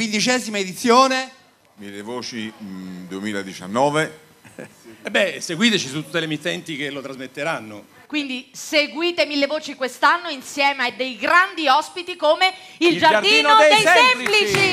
quindicesima edizione. Mille Voci mh, 2019. E beh, seguiteci su tutte le emittenti che lo trasmetteranno. Quindi seguite Mille Voci quest'anno insieme a dei grandi ospiti come il, Il Giardino, Giardino dei, dei Semplici. Semplici.